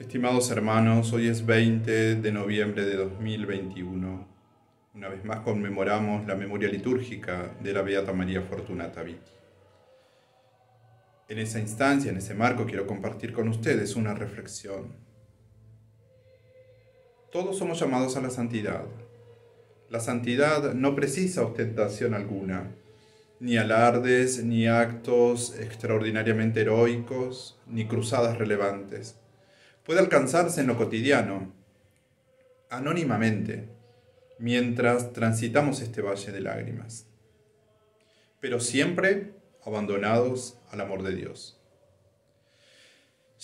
Estimados hermanos, hoy es 20 de noviembre de 2021. Una vez más conmemoramos la memoria litúrgica de la Beata María Fortunata Viti. En esa instancia, en ese marco, quiero compartir con ustedes una reflexión. Todos somos llamados a la santidad. La santidad no precisa ostentación alguna, ni alardes, ni actos extraordinariamente heroicos, ni cruzadas relevantes. Puede alcanzarse en lo cotidiano, anónimamente, mientras transitamos este valle de lágrimas, pero siempre abandonados al amor de Dios.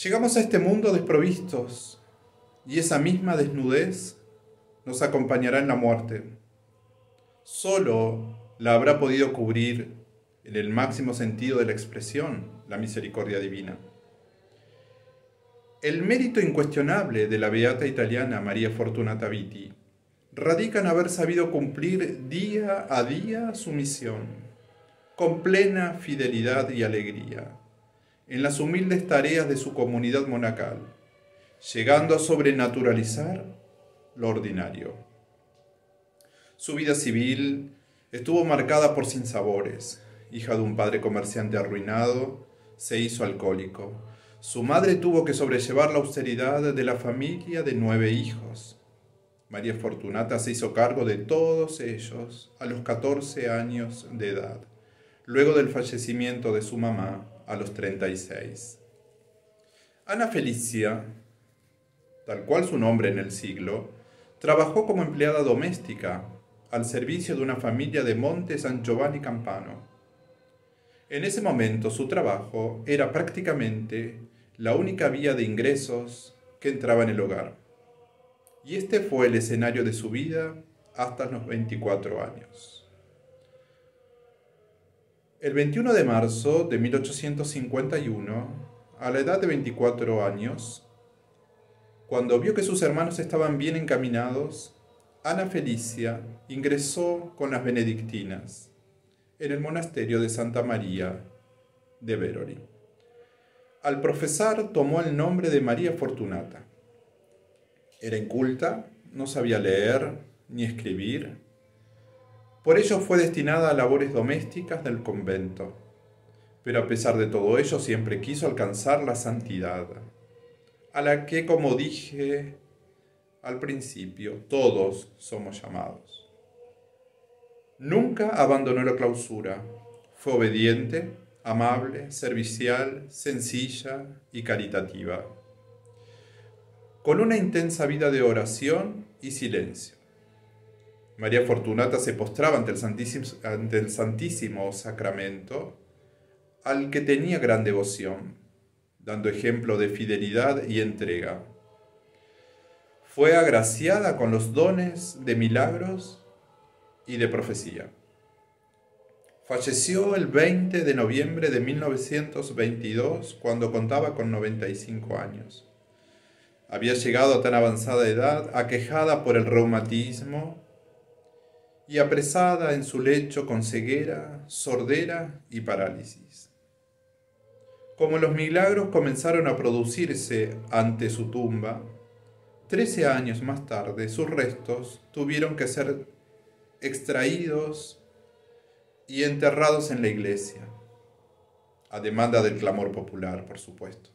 Llegamos a este mundo desprovistos y esa misma desnudez nos acompañará en la muerte. Solo la habrá podido cubrir en el máximo sentido de la expresión la misericordia divina. El mérito incuestionable de la beata italiana María Fortunata Viti radica en haber sabido cumplir día a día su misión, con plena fidelidad y alegría, en las humildes tareas de su comunidad monacal, llegando a sobrenaturalizar lo ordinario. Su vida civil Estuvo marcada por sinsabores. Hija de un padre comerciante arruinado, se hizo alcohólico. Su madre tuvo que sobrellevar la austeridad de la familia de nueve hijos. María Fortunata se hizo cargo de todos ellos a los 14 años de edad, luego del fallecimiento de su mamá a los 36. Ana Felicia, tal cual su nombre en el siglo, trabajó como empleada doméstica al servicio de una familia de Monte San Giovanni Campano. En ese momento su trabajo era prácticamente la única vía de ingresos que entraba en el hogar. Y este fue el escenario de su vida hasta los 24 años. El 21 de marzo de 1851, a la edad de 24 años, cuando vio que sus hermanos estaban bien encaminados, Ana Felicia ingresó con las benedictinas en el monasterio de Santa María de Veroli. Al profesar tomó el nombre de María Fortunata. Era inculta, no sabía leer ni escribir. Por ello fue destinada a labores domésticas del convento. Pero a pesar de todo ello siempre quiso alcanzar la santidad, a la que, como dije al principio, todos somos llamados. Nunca abandonó la clausura, fue obediente, amable, servicial, sencilla y caritativa, con una intensa vida de oración y silencio. María Fortunata se postraba ante el Santísimo, ante el Santísimo Sacramento, al que tenía gran devoción, dando ejemplo de fidelidad y entrega fue agraciada con los dones de milagros y de profecía. Falleció el 20 de noviembre de 1922 cuando contaba con 95 años. Había llegado a tan avanzada edad, aquejada por el reumatismo y apresada en su lecho con ceguera, sordera y parálisis. Como los milagros comenzaron a producirse ante su tumba, Trece años más tarde, sus restos tuvieron que ser extraídos y enterrados en la iglesia, a demanda del clamor popular, por supuesto.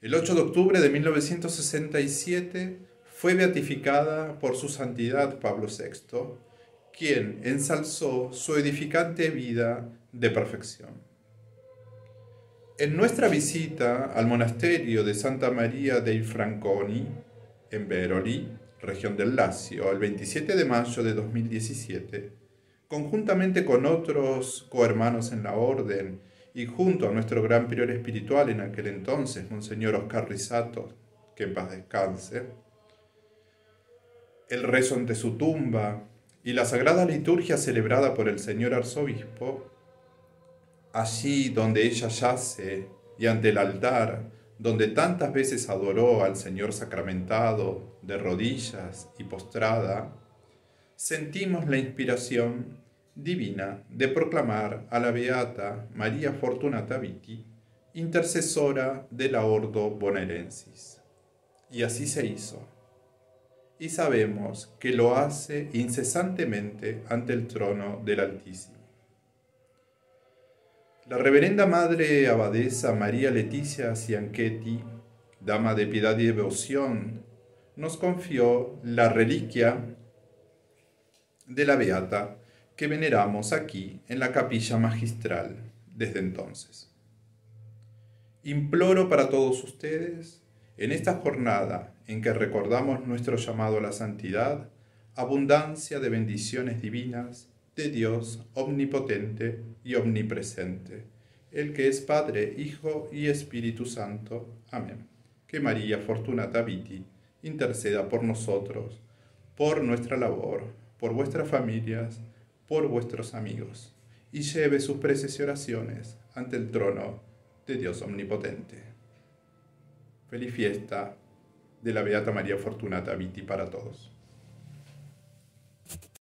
El 8 de octubre de 1967 fue beatificada por su santidad Pablo VI, quien ensalzó su edificante vida de perfección. En nuestra visita al monasterio de Santa María dei Franconi, en Veroli, región del Lacio, el 27 de mayo de 2017, conjuntamente con otros cohermanos en la orden y junto a nuestro gran prior espiritual en aquel entonces, Monseñor Oscar Risato, que en paz descanse, el rezo ante su tumba y la sagrada liturgia celebrada por el señor arzobispo, allí donde ella yace y ante el altar, donde tantas veces adoró al Señor sacramentado de rodillas y postrada, sentimos la inspiración divina de proclamar a la beata María Fortunata Viti, intercesora de la Ordo Bonaerensis. Y así se hizo. Y sabemos que lo hace incesantemente ante el trono del Altísimo. La reverenda Madre Abadesa María Leticia Cianchetti, Dama de Piedad y Devoción, nos confió la reliquia de la Beata que veneramos aquí en la capilla magistral desde entonces. Imploro para todos ustedes, en esta jornada en que recordamos nuestro llamado a la santidad, abundancia de bendiciones divinas de Dios omnipotente y omnipresente, el que es Padre, Hijo y Espíritu Santo. Amén. Que María Fortunata Viti interceda por nosotros, por nuestra labor, por vuestras familias, por vuestros amigos, y lleve sus preces y oraciones ante el trono de Dios Omnipotente. Feliz fiesta de la Beata María Fortunata Viti para todos.